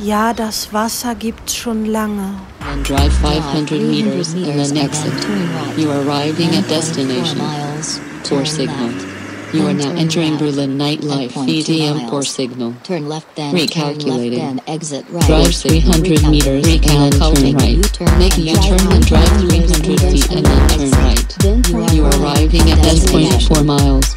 Ja, das Wasser gibt's schon lange. And drive 500 meters and then exit. You are arriving at destination. Poor signal. You are now entering Berlin nightlife. EDM poor signal. Turn left then Recalculating. turn left then exit right. Drive 300 meters and then turn right. Make a U-turn and drive 300 feet and then turn right. Then turn You are arriving at destination. Four miles.